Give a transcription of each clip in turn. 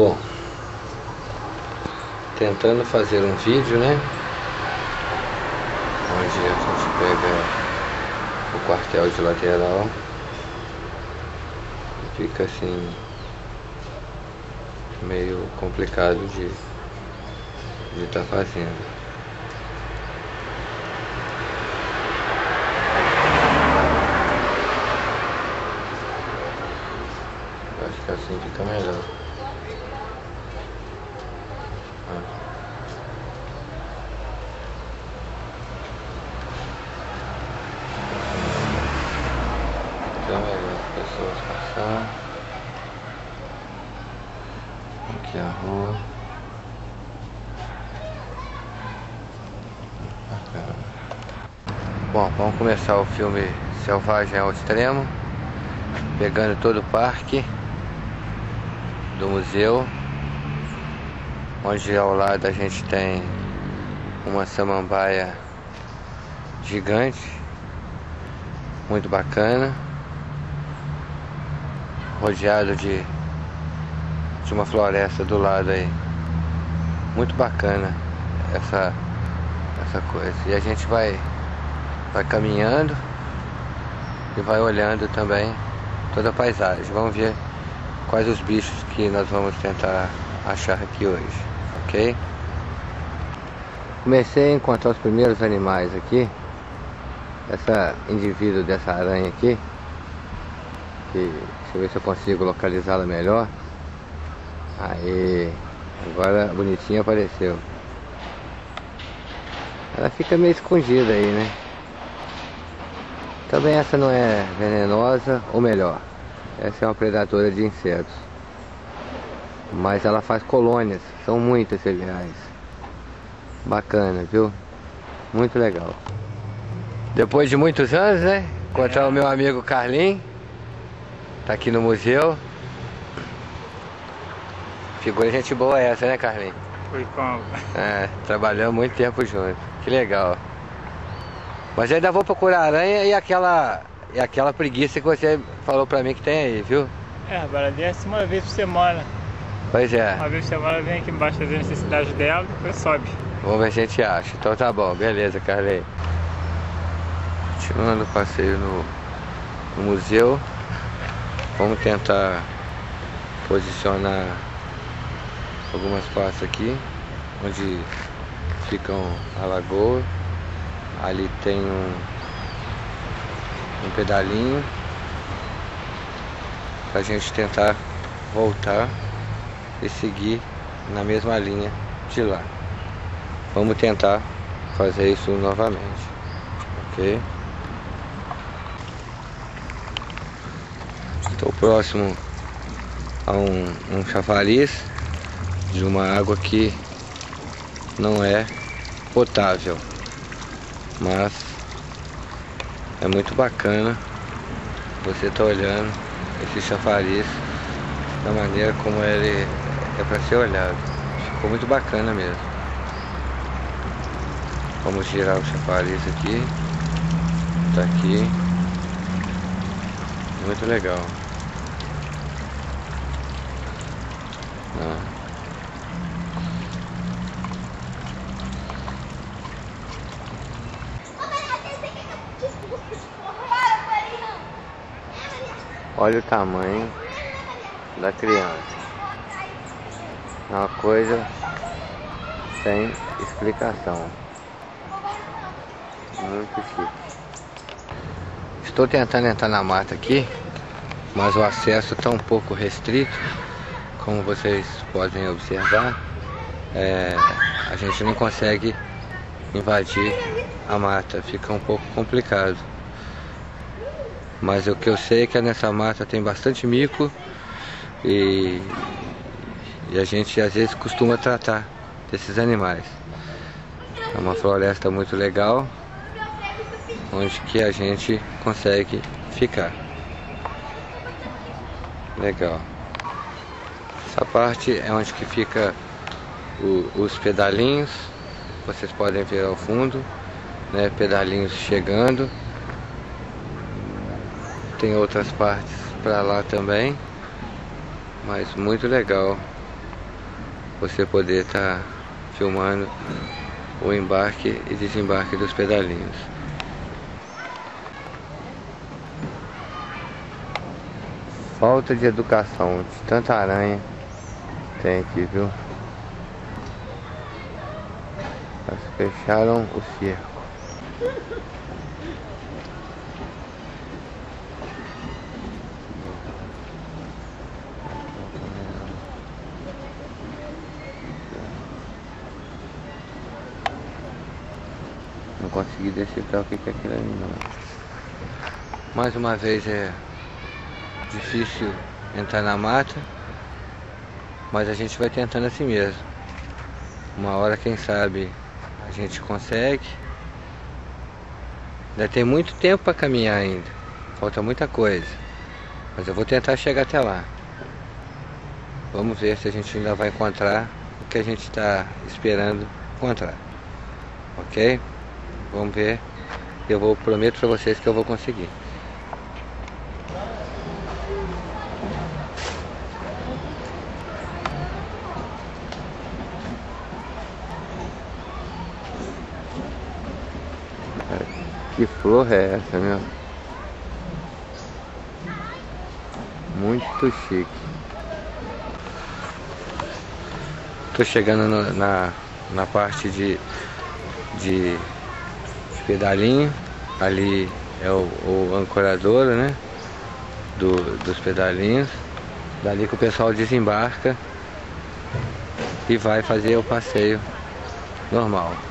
Bom, tentando fazer um vídeo, né? Onde a gente pega o quartel de lateral. Fica assim meio complicado de de estar tá fazendo. Acho que assim fica melhor. Ah. Fica melhor as pessoas passar. Aqui a rua. Bom, vamos começar o filme Selvagem ao Extremo, pegando todo o parque do museu, onde ao lado a gente tem uma samambaia gigante, muito bacana, rodeado de, de uma floresta do lado aí, muito bacana essa, essa coisa. E a gente vai vai caminhando e vai olhando também toda a paisagem. Vamos ver quais os bichos que nós vamos tentar achar aqui hoje, ok? Comecei a encontrar os primeiros animais aqui. Essa indivíduo dessa aranha aqui. Que, deixa eu ver se eu consigo localizá-la melhor. Aí, agora bonitinha apareceu. Ela fica meio escondida aí, né? Também essa não é venenosa, ou melhor, essa é uma predadora de insetos. Mas ela faz colônias, são muitas aliás. Bacana, viu? Muito legal. Depois de muitos anos, né? Encontrar é. o meu amigo Carlinhos. Tá aqui no museu. Figura gente boa essa, né Carlinhos? Foi como? É, trabalhamos muito tempo juntos. Que legal. Mas ainda vou procurar aranha e aquela, e aquela preguiça que você falou pra mim que tem aí, viu? É, a baradinha é uma vez por semana. Pois é. Uma vez por semana vem aqui embaixo fazer a necessidade dela e depois sobe. Vamos ver se a gente acha. Então tá bom, beleza, Carlei. Continuando o passeio no, no museu. Vamos tentar posicionar algumas partes aqui onde ficam a lagoa Ali tem um, um pedalinho para a gente tentar voltar e seguir na mesma linha de lá. Vamos tentar fazer isso novamente, ok? Estou próximo a um, um chafariz de uma água que não é potável mas é muito bacana você estar tá olhando esse chafariz da maneira como ele é para ser olhado. Ficou muito bacana mesmo. Vamos girar o chafariz aqui. Tá aqui. Muito legal. Não. Olha o tamanho da criança. É uma coisa sem explicação. Muito chique. Estou tentando entrar na mata aqui, mas o acesso está um pouco restrito. Como vocês podem observar, é, a gente não consegue invadir a mata, fica um pouco complicado. Mas o que eu sei é que nessa mata tem bastante mico e, e a gente às vezes costuma tratar desses animais. É uma floresta muito legal, onde que a gente consegue ficar. Legal. Essa parte é onde que fica o, os pedalinhos. Vocês podem ver ao fundo, né, pedalinhos chegando tem outras partes para lá também mas muito legal você poder estar tá filmando o embarque e desembarque dos pedalinhos. Falta de educação, de tanta aranha tem aqui, viu? Eles fecharam o cerco. Não consegui decifrar o que é aquilo ali não. Mais uma vez é difícil entrar na mata, mas a gente vai tentando assim mesmo. Uma hora, quem sabe, a gente consegue. Ainda tem muito tempo para caminhar ainda. Falta muita coisa. Mas eu vou tentar chegar até lá. Vamos ver se a gente ainda vai encontrar o que a gente está esperando encontrar. Ok? Vamos ver. Eu vou prometo para vocês que eu vou conseguir. Que flor é essa, meu? Muito chique. Tô chegando no, na, na parte de, de, de pedalinho. Ali é o, o ancoradouro, né? Do, dos pedalinhos. Dali que o pessoal desembarca e vai fazer o passeio normal.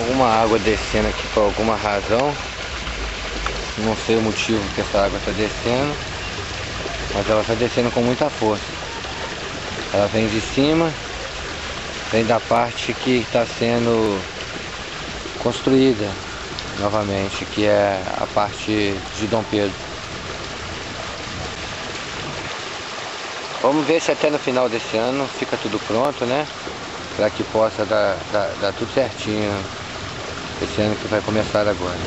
Alguma água descendo aqui por alguma razão. Não sei o motivo que essa água está descendo, mas ela está descendo com muita força. Ela vem de cima, vem da parte que está sendo construída novamente, que é a parte de Dom Pedro. Vamos ver se até no final desse ano fica tudo pronto, né? Para que possa dar, dar, dar tudo certinho esse ano que vai começar agora.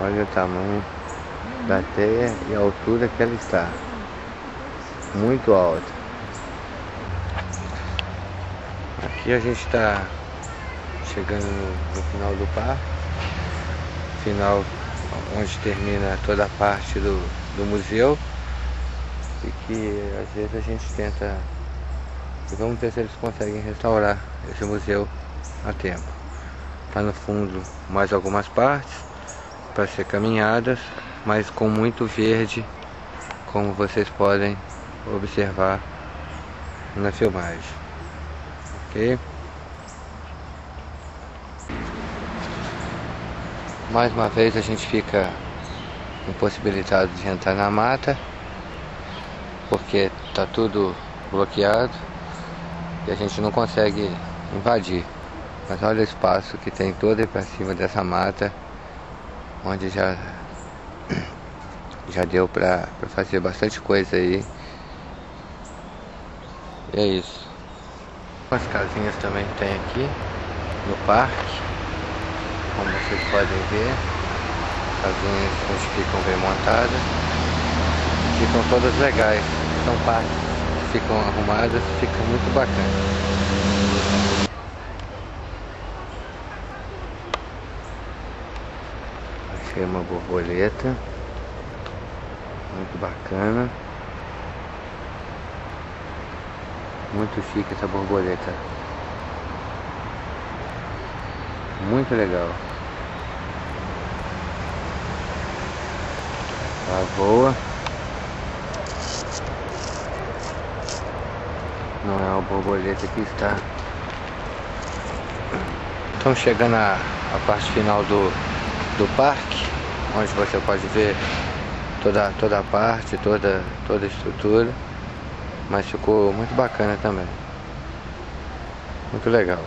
Olha o tamanho da teia e a altura que ela está. Muito alta. Aqui a gente está chegando no, no, final do parque. Final onde termina toda a parte do, do museu. E que às vezes a gente tenta e vamos ver se eles conseguem restaurar esse museu a tempo. Está no fundo mais algumas partes para ser caminhadas, mas com muito verde, como vocês podem observar na filmagem. Ok? Mais uma vez a gente fica impossibilitado de entrar na mata porque está tudo bloqueado e a gente não consegue invadir. Mas olha o espaço que tem todo para cima dessa mata, onde já já deu para fazer bastante coisa aí. E é isso. As casinhas também tem aqui no parque, como vocês podem ver. Casinhas onde ficam bem montadas. Ficam todas legais. São parques ficam arrumadas, fica muito bacana. Achei uma borboleta, muito bacana. Muito chique essa borboleta. Muito legal. Ela voa. Não é uma borboleta que está. Estamos chegando à, à parte final do, do parque, onde você pode ver toda, toda a parte, toda, toda a estrutura. Mas ficou muito bacana também. Muito legal.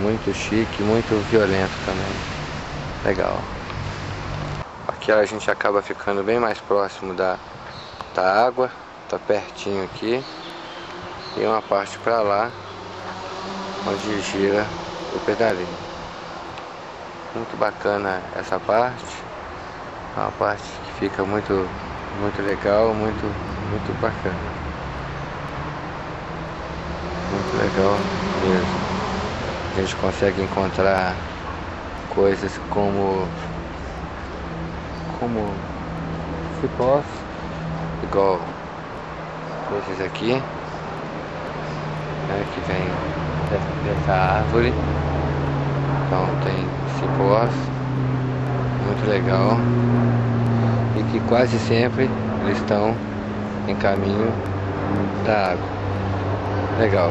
Muito chique, muito violento também. Legal. Aqui a gente acaba ficando bem mais próximo da, da água tá pertinho aqui e uma parte para lá onde gira o pedalinho Muito bacana essa parte. É uma parte que fica muito, muito legal, muito, muito bacana. Muito legal mesmo. A gente consegue encontrar coisas como como cipós, igual esses aqui, né, que vem dessa árvore. Então tem cipós, muito legal. E que quase sempre eles estão em caminho da água. Legal.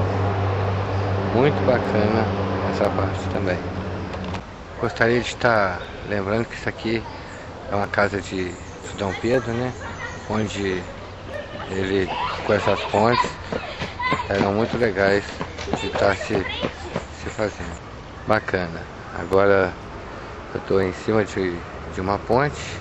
Muito bacana essa parte também. Gostaria de estar lembrando que isso aqui é uma casa de Dom Pedro, né? Onde ele, com essas pontes, eram muito legais de estar se, se fazendo. Bacana. Agora eu estou em cima de, de uma ponte